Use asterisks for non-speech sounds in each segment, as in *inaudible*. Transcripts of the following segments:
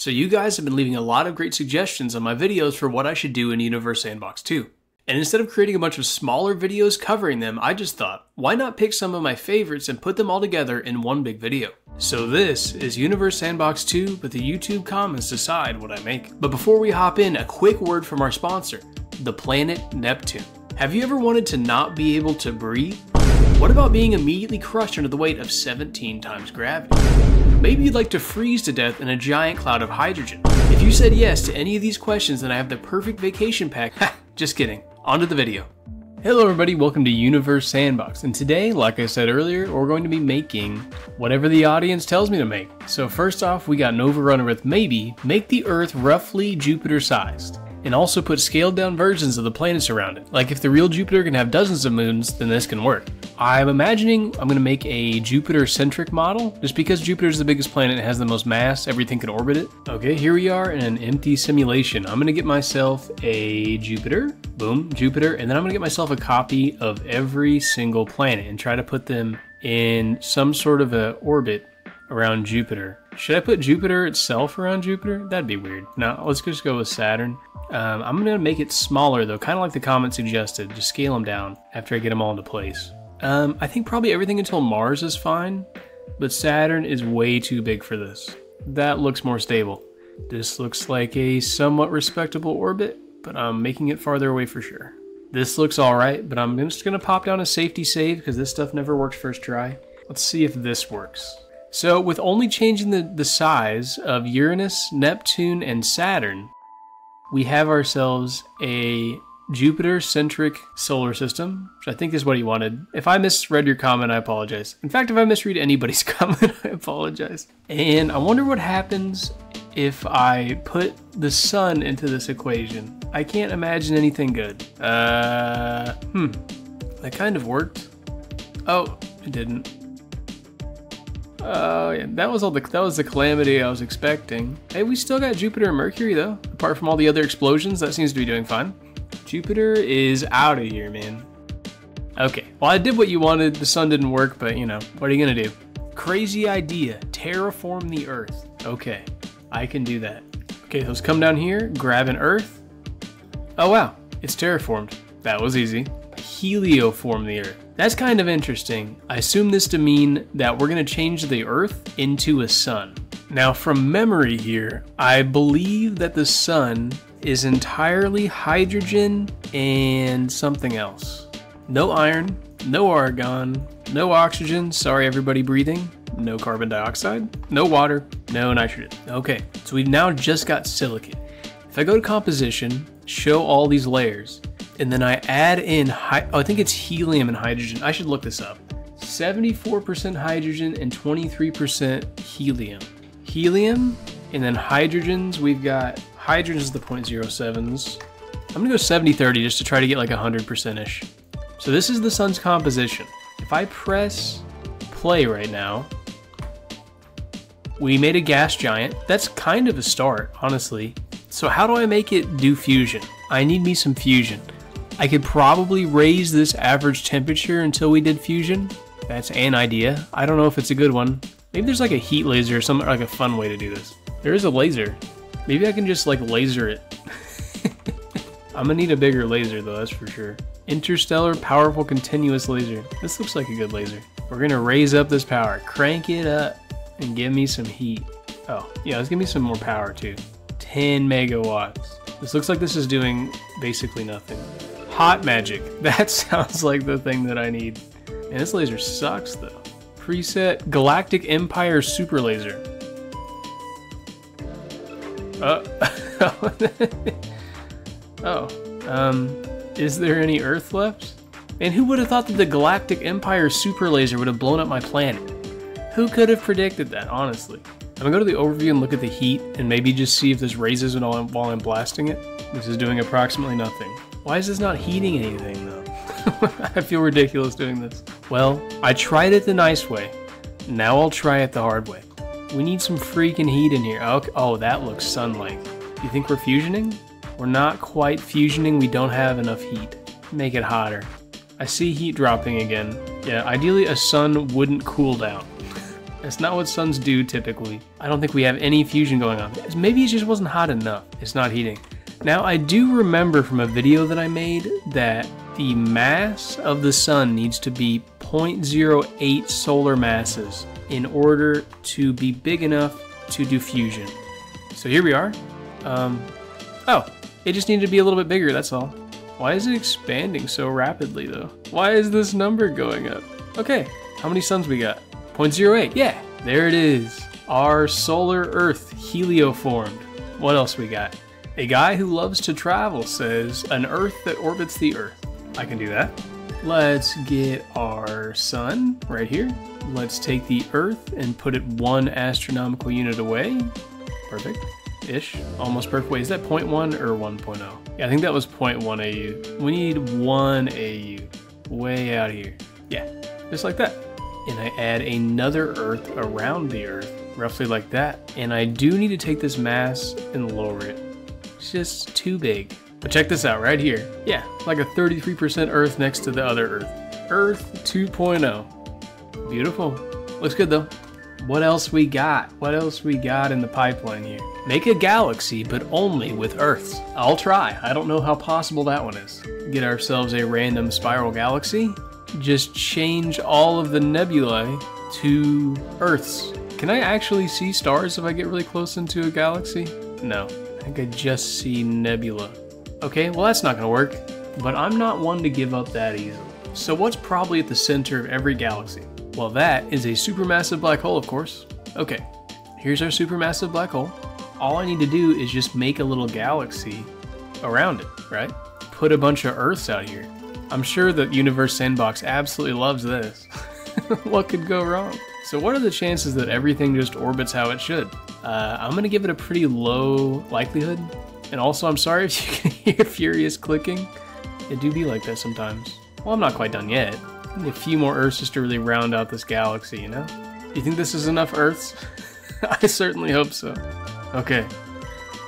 So you guys have been leaving a lot of great suggestions on my videos for what I should do in Universe Sandbox 2. And instead of creating a bunch of smaller videos covering them, I just thought, why not pick some of my favorites and put them all together in one big video? So this is Universe Sandbox 2, but the YouTube comments decide what I make. But before we hop in, a quick word from our sponsor, the planet Neptune. Have you ever wanted to not be able to breathe? What about being immediately crushed under the weight of 17 times gravity? Maybe you'd like to freeze to death in a giant cloud of hydrogen. If you said yes to any of these questions, then I have the perfect vacation pack. Just kidding. On to the video. Hello everybody, welcome to Universe Sandbox, and today, like I said earlier, we're going to be making whatever the audience tells me to make. So first off, we got an overrunner with maybe make the Earth roughly Jupiter sized and also put scaled down versions of the planets around it. Like if the real Jupiter can have dozens of moons, then this can work. I'm imagining I'm gonna make a Jupiter centric model, just because Jupiter is the biggest planet and has the most mass, everything can orbit it. Okay, here we are in an empty simulation. I'm gonna get myself a Jupiter, boom, Jupiter, and then I'm gonna get myself a copy of every single planet and try to put them in some sort of a orbit around Jupiter. Should I put Jupiter itself around Jupiter? That'd be weird. No, let's just go with Saturn. Um, I'm going to make it smaller though, kind of like the comment suggested. Just scale them down after I get them all into place. Um, I think probably everything until Mars is fine, but Saturn is way too big for this. That looks more stable. This looks like a somewhat respectable orbit, but I'm making it farther away for sure. This looks alright, but I'm just going to pop down a safety save because this stuff never works first try. Let's see if this works. So with only changing the, the size of Uranus, Neptune, and Saturn, we have ourselves a Jupiter centric solar system, which I think is what he wanted. If I misread your comment, I apologize. In fact, if I misread anybody's *laughs* comment, I apologize. And I wonder what happens if I put the sun into this equation. I can't imagine anything good. Uh, hmm. That kind of worked. Oh, it didn't. Oh yeah, that was all the that was the calamity I was expecting. Hey, we still got Jupiter and Mercury though. Apart from all the other explosions, that seems to be doing fine. Jupiter is out of here, man. Okay, well I did what you wanted. The sun didn't work, but you know what are you gonna do? Crazy idea: terraform the Earth. Okay, I can do that. Okay, let's come down here, grab an Earth. Oh wow, it's terraformed. That was easy. Helioform the Earth. That's kind of interesting. I assume this to mean that we're going to change the Earth into a sun. Now, from memory here, I believe that the sun is entirely hydrogen and something else. No iron, no argon, no oxygen, sorry everybody breathing, no carbon dioxide, no water, no nitrogen. Okay, so we've now just got silicate. If I go to composition, show all these layers, and then I add in, oh, I think it's helium and hydrogen. I should look this up. 74% hydrogen and 23% helium. Helium and then hydrogens, we've got hydrogens the 0.07s. I'm gonna go 70-30 just to try to get like 100%-ish. So this is the sun's composition. If I press play right now, we made a gas giant. That's kind of a start, honestly. So how do I make it do fusion? I need me some fusion. I could probably raise this average temperature until we did fusion. That's an idea. I don't know if it's a good one. Maybe there's like a heat laser or some like a fun way to do this. There is a laser. Maybe I can just like laser it. *laughs* I'm gonna need a bigger laser though, that's for sure. Interstellar powerful continuous laser. This looks like a good laser. We're gonna raise up this power, crank it up, and give me some heat. Oh, yeah, let's give me some more power too. 10 megawatts. This looks like this is doing basically nothing. Hot magic. *laughs* That sounds like the thing that I need. And this laser sucks though. Preset Galactic Empire Super Laser. Uh, *laughs* oh, um, is there any Earth left? And who would have thought that the Galactic Empire Super Laser would have blown up my planet? Who could have predicted that, honestly? I'm gonna go to the overview and look at the heat and maybe just see if this raises while I'm, while I'm blasting it. This is doing approximately nothing. Why is this not heating anything though? *laughs* I feel ridiculous doing this. Well, I tried it the nice way. Now I'll try it the hard way. We need some freaking heat in here. Okay. Oh, that looks sun-like. You think we're fusioning? We're not quite fusioning. We don't have enough heat. Make it hotter. I see heat dropping again. Yeah, ideally a sun wouldn't cool down. *laughs* That's not what suns do typically. I don't think we have any fusion going on. Maybe it just wasn't hot enough. It's not heating. Now, I do remember from a video that I made that the mass of the sun needs to be 0.08 solar masses in order to be big enough to do fusion. So here we are. Um, oh, it just needed to be a little bit bigger, that's all. Why is it expanding so rapidly though? Why is this number going up? Okay, how many suns we got? 0.08, yeah, there it is. Our solar Earth helioformed. What else we got? A guy who loves to travel says, an Earth that orbits the Earth. I can do that. Let's get our sun right here. Let's take the Earth and put it one astronomical unit away. Perfect. Ish. Almost perfect. Wait, is that 0.1 or 1.0? Yeah, I think that was 0.1 AU. We need 1 AU. Way out here. Yeah, just like that. And I add another Earth around the Earth, roughly like that. And I do need to take this mass and lower it. It's just too big. But check this out right here. Yeah, like a 33% Earth next to the other Earth. Earth 2.0. Beautiful. Looks good though. What else we got? What else we got in the pipeline here? Make a galaxy, but only with Earths. I'll try. I don't know how possible that one is. Get ourselves a random spiral galaxy. Just change all of the nebulae to Earths. Can I actually see stars if I get really close into a galaxy? No. I think I just see nebula. Okay, well that's not gonna work, but I'm not one to give up that easily. So what's probably at the center of every galaxy? Well that is a supermassive black hole of course. Okay, here's our supermassive black hole. All I need to do is just make a little galaxy around it, right? Put a bunch of Earths out here. I'm sure that Universe Sandbox absolutely loves this. *laughs* what could go wrong? So what are the chances that everything just orbits how it should? Uh, I'm gonna give it a pretty low likelihood. And also, I'm sorry *laughs* if you can hear furious clicking. It do be like that sometimes. Well, I'm not quite done yet. A few more Earths just to really round out this galaxy, you know? Do You think this is enough Earths? *laughs* I certainly hope so. Okay.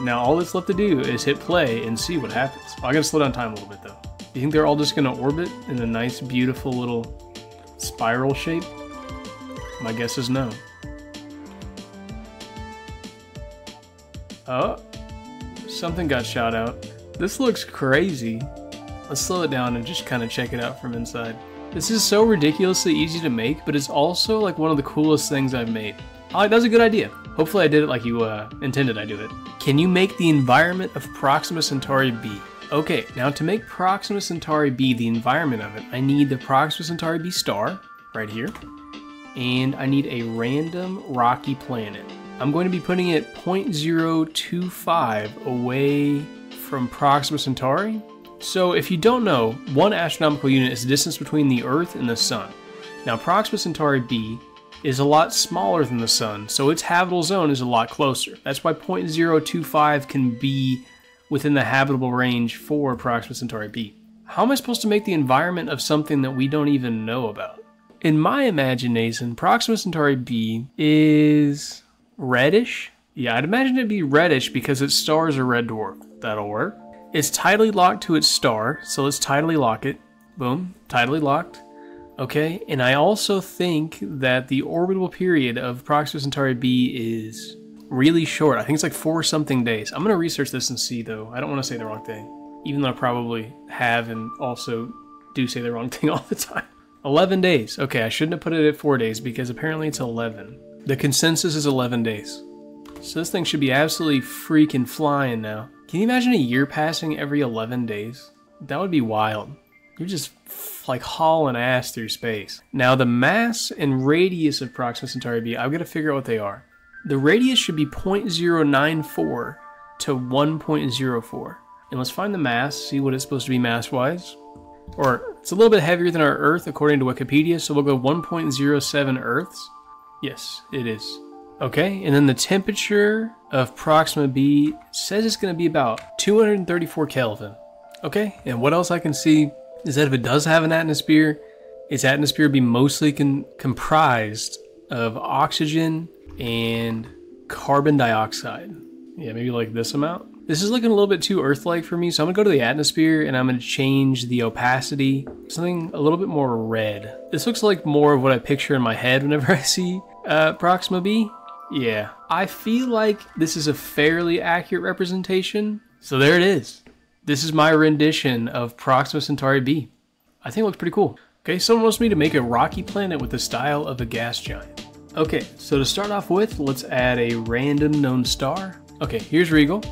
Now all that's left to do is hit play and see what happens. I gotta slow down time a little bit though. You think they're all just gonna orbit in a nice, beautiful little spiral shape? My guess is no. Oh, something got shot out. This looks crazy. Let's slow it down and just kind of check it out from inside. This is so ridiculously easy to make, but it's also like one of the coolest things I've made. Oh, that was a good idea. Hopefully I did it like you uh, intended I do it. Can you make the environment of Proxima Centauri B? Okay, now to make Proxima Centauri B the environment of it, I need the Proxima Centauri B star, right here, and I need a random rocky planet. I'm going to be putting it 0.025 away from Proxima Centauri. So if you don't know, one astronomical unit is the distance between the Earth and the Sun. Now Proxima Centauri b is a lot smaller than the Sun, so its habitable zone is a lot closer. That's why 0.025 can be within the habitable range for Proxima Centauri b. How am I supposed to make the environment of something that we don't even know about? In my imagination, Proxima Centauri b is reddish. Yeah, I'd imagine it'd be reddish because its star is a red dwarf. That'll work. It's tidally locked to its star, so let's tidally lock it. Boom, tidally locked. Okay, and I also think that the orbital period of Proxima Centauri b is really short. I think it's like four something days. I'm gonna research this and see though. I don't want to say the wrong thing, even though I probably have and also do say the wrong *laughs* thing all the time. 11 days. Okay, I shouldn't have put it at four days because apparently it's 11. The consensus is 11 days. So this thing should be absolutely freaking flying now. Can you imagine a year passing every 11 days? That would be wild. You're just like hauling ass through space. Now the mass and radius of Proxima Centauri b, I've got to figure out what they are. The radius should be 0.094 to 1.04. And let's find the mass, see what it's supposed to be mass-wise. Or, it's a little bit heavier than our Earth according to Wikipedia, so we'll go 1.07 Earths. Yes, it is. Okay, and then the temperature of Proxima b says it's going to be about 234 Kelvin. Okay, and what else I can see is that if it does have an atmosphere, its atmosphere be mostly comprised of oxygen and carbon dioxide. Yeah, maybe like this amount. This is looking a little bit too Earth-like for me, so I'm gonna go to the atmosphere and I'm gonna change the opacity, something a little bit more red. This looks like more of what I picture in my head whenever *laughs* I see Uh, Proxima b? Yeah. I feel like this is a fairly accurate representation. So there it is. This is my rendition of Proxima Centauri b. I think it looks pretty cool. Okay, someone wants me to make a rocky planet with the style of a gas giant. Okay, so to start off with, let's add a random known star. Okay, here's Rigel.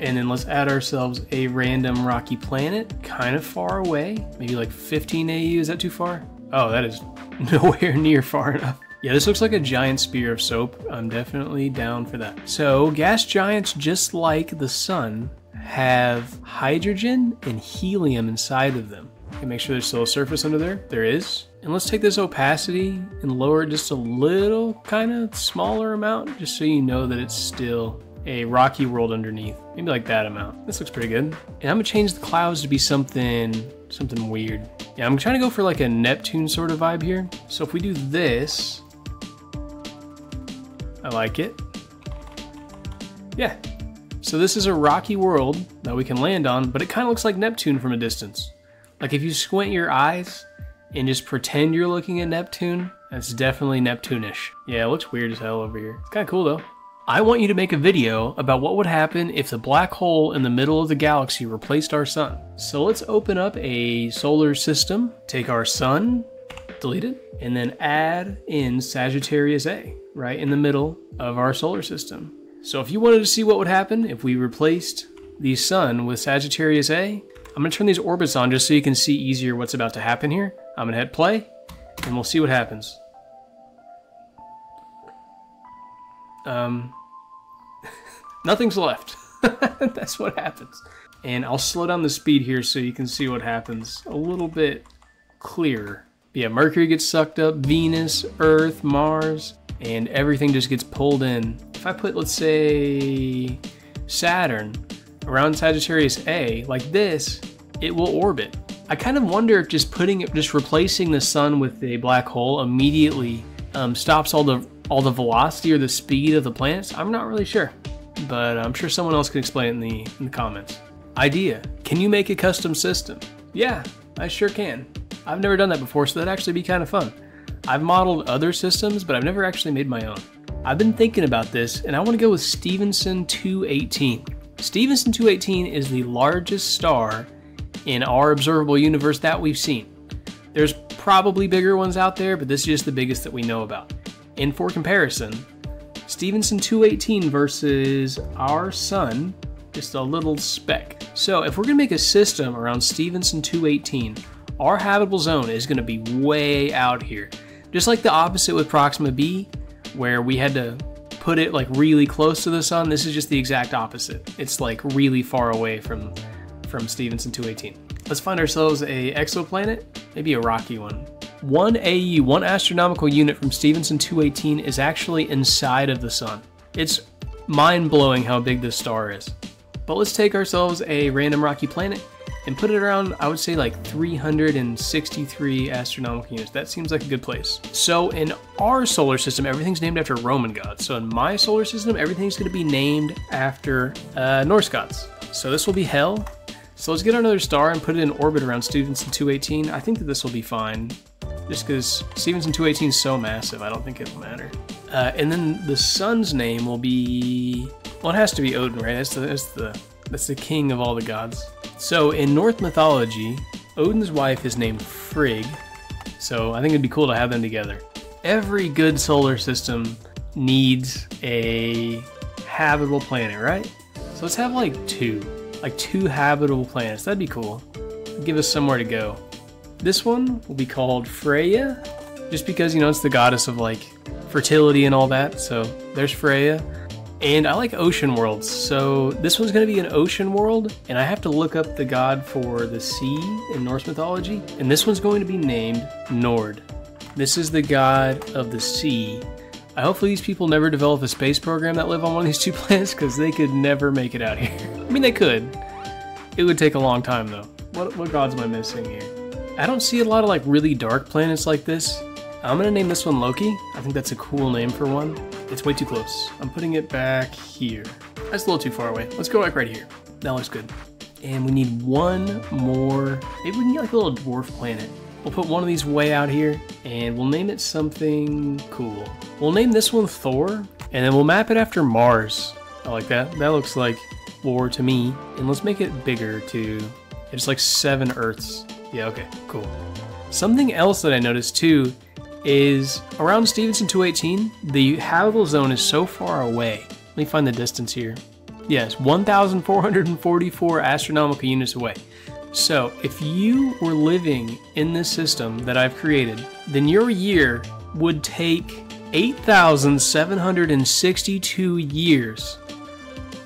And then let's add ourselves a random rocky planet, kind of far away. Maybe like 15 AU, is that too far? Oh, that is *laughs* nowhere near far enough. Yeah, this looks like a giant spear of soap. I'm definitely down for that. So, gas giants, just like the sun, have hydrogen and helium inside of them. Okay, make sure there's still a surface under there. There is. And let's take this opacity and lower it just a little, kind of smaller amount, just so you know that it's still a rocky world underneath. Maybe like that amount. This looks pretty good. And I'm gonna change the clouds to be something, something weird. Yeah, I'm trying to go for like a Neptune sort of vibe here. So if we do this, I like it. Yeah. So this is a rocky world that we can land on, but it kind of looks like Neptune from a distance. Like if you squint your eyes and just pretend you're looking at Neptune, that's definitely Neptune-ish. Yeah, it looks weird as hell over here. It's kind of cool though. I want you to make a video about what would happen if the black hole in the middle of the galaxy replaced our sun. So let's open up a solar system, take our sun, delete it, and then add in Sagittarius A right in the middle of our solar system. So if you wanted to see what would happen if we replaced the sun with Sagittarius A, I'm to turn these orbits on just so you can see easier what's about to happen here. I'm to hit play, and we'll see what happens. Um, *laughs* nothing's left. *laughs* That's what happens. And I'll slow down the speed here so you can see what happens a little bit clearer. Yeah, Mercury gets sucked up, Venus, Earth, Mars, and everything just gets pulled in. If I put, let's say, Saturn around Sagittarius A, like this, it will orbit. I kind of wonder if just putting it, just replacing the sun with a black hole immediately um, stops all the all the velocity or the speed of the planets. I'm not really sure, but I'm sure someone else can explain it in the in the comments. Idea: Can you make a custom system? Yeah, I sure can. I've never done that before, so that'd actually be kind of fun. I've modeled other systems, but I've never actually made my own. I've been thinking about this, and I want to go with Stephenson 218. Stephenson 218 is the largest star in our observable universe that we've seen. There's probably bigger ones out there, but this is just the biggest that we know about. And for comparison, Stephenson 218 versus our sun, just a little speck. So if we're going to make a system around Stephenson 218, our habitable zone is going to be way out here. Just like the opposite with Proxima b, where we had to put it like really close to the sun, this is just the exact opposite. It's like really far away from from Stephenson 218. Let's find ourselves a exoplanet, maybe a rocky one. One AU, one astronomical unit from Stephenson 218 is actually inside of the sun. It's mind-blowing how big this star is. But let's take ourselves a random rocky planet and put it around, I would say like 363 astronomical units. That seems like a good place. So in our solar system, everything's named after Roman gods. So in my solar system, everything's gonna be named after uh, Norse gods. So this will be Hel. So let's get another star and put it in orbit around Stephenson 218. I think that this will be fine. Just because Stephenson 218 is so massive, I don't think it'll matter. Uh, and then the sun's name will be, well, it has to be Odin, right? That's the, that's the, that's the king of all the gods. So in Norse mythology, Odin's wife is named Frigg, so I think it'd be cool to have them together. Every good solar system needs a habitable planet, right? So let's have like two, like two habitable planets. That'd be cool. Give us somewhere to go. This one will be called Freya, just because, you know, it's the goddess of like fertility and all that. So there's Freya. And I like ocean worlds, so this one's going to be an ocean world, and I have to look up the god for the sea in Norse mythology, and this one's going to be named Njord. This is the god of the sea. I hopefully these people never develop a space program that live on one of these two *laughs* planets, because they could never make it out here. *laughs* I mean, they could. It would take a long time, though. What, what gods am I missing here? I don't see a lot of like really dark planets like this. I'm gonna name this one Loki. I think that's a cool name for one. It's way too close. I'm putting it back here. That's a little too far away. Let's go like right here. That looks good. And we need one more, maybe we can get like a little dwarf planet. We'll put one of these way out here, And we'll name it something cool. We'll name this one Thor, and then we'll map it after Mars. I like that. That looks like war to me. And let's make it bigger too. It's like seven Earths. Yeah, okay, cool. Something else that I noticed too is around Stephenson 218, the habitable zone is so far away. Let me find the distance here. Yes, 1,444 astronomical units away. So, if you were living in this system that I've created, then your year would take 8,762 years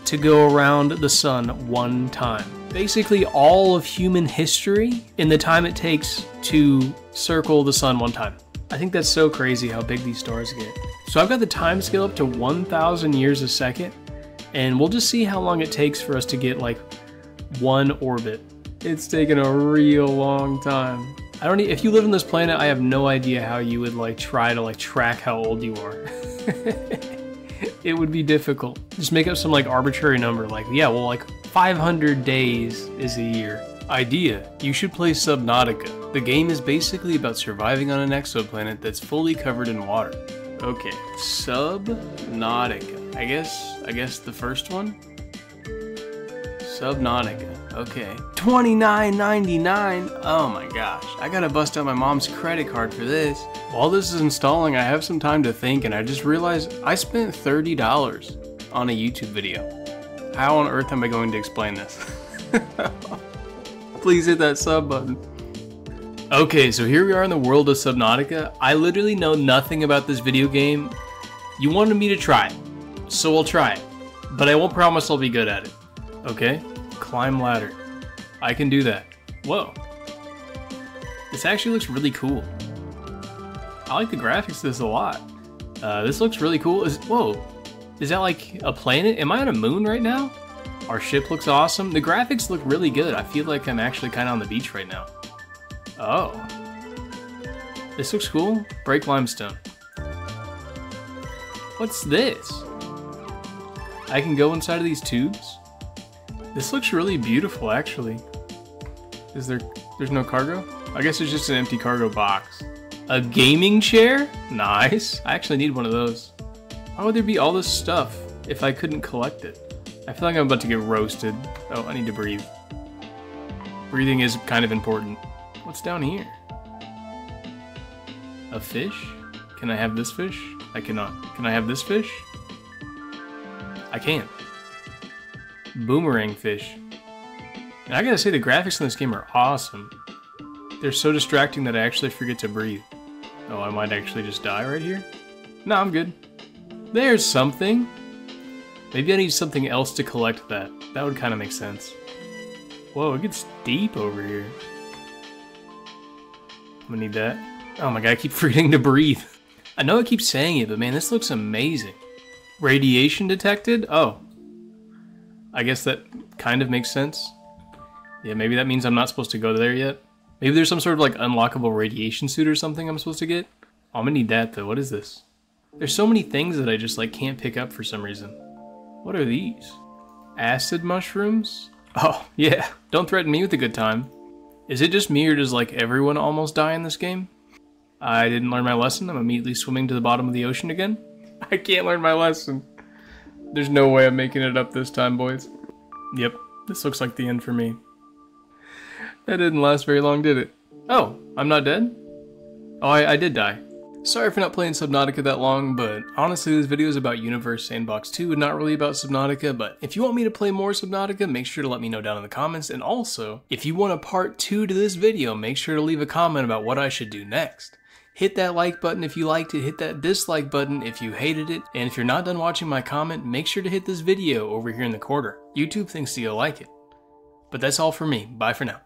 to go around the sun one time. Basically, all of human history in the time it takes to circle the sun one time. I think that's so crazy how big these stars get. So I've got the time scale up to 1,000 years a second, and we'll just see how long it takes for us to get like one orbit. It's taken a real long time. I don't. If you live on this planet, I have no idea how you would like try to like track how old you are. *laughs* it would be difficult. Just make up some like arbitrary number, like yeah, well, like 500 days is a year. Idea: You should play Subnautica. The game is basically about surviving on an exoplanet that's fully covered in water. Okay, Subnautica. I guess. I guess the first one. Subnautica. Okay. $29.99. Oh my gosh. I gotta bust out my mom's credit card for this. While this is installing, I have some time to think, and I just realized I spent $30 on a YouTube video. How on earth am I going to explain this? *laughs* Please hit that sub button. Okay, so here we are in the world of Subnautica. I literally know nothing about this video game. You wanted me to try so I'll try it. But I won't promise I'll be good at it. Okay? Climb ladder. I can do that. Whoa. This actually looks really cool. I like the graphics of this a lot. Uh, this looks really cool. Is Whoa. Is that like a planet? Am I on a moon right now? Our ship looks awesome. The graphics look really good. I feel like I'm actually kind of on the beach right now. Oh. This looks cool. Break limestone. What's this? I can go inside of these tubes? This looks really beautiful, actually. Is there... There's no cargo? I guess it's just an empty cargo box. A gaming chair? Nice. I actually need one of those. Why would there be all this stuff if I couldn't collect it? I feel like I'm about to get roasted. Oh, I need to breathe. Breathing is kind of important. What's down here? A fish? Can I have this fish? I cannot. Can I have this fish? I can. Boomerang fish. And I gotta say, the graphics in this game are awesome. They're so distracting that I actually forget to breathe. Oh, I might actually just die right here? No, I'm good. There's something. Maybe I need something else to collect that. That would kind of make sense. Whoa, it gets deep over here. I'm gonna need that. Oh my god, I keep *laughs* forgetting to breathe. I know I keep saying it, but man, this looks amazing. Radiation detected? Oh. I guess that kind of makes sense. Yeah, maybe that means I'm not supposed to go there yet. Maybe there's some sort of like unlockable radiation suit or something I'm supposed to get. Oh, I'm gonna need that though. What is this? There's so many things that I just like can't pick up for some reason. What are these? Acid mushrooms? Oh, *laughs* yeah. Don't threaten me with a good time. Is it just me or does like everyone almost die in this game? I didn't learn my lesson. I'm immediately swimming to the bottom of the ocean again. *laughs* I can't learn my lesson. There's no way I'm making it up this time, boys. Yep, this looks like the end for me. That didn't last very long, did it? Oh, I'm not dead? Oh, I, I did die. Sorry for not playing Subnautica that long, but honestly this video is about Universe Sandbox 2 and not really about Subnautica, but if you want me to play more Subnautica, make sure to let me know down in the comments, and also, if you want a part 2 to this video, make sure to leave a comment about what I should do next. Hit that like button if you liked it, hit that dislike button if you hated it, and if you're not done watching my comment, make sure to hit this video over here in the corner. YouTube thinks you'll like it. But that's all for me, bye for now.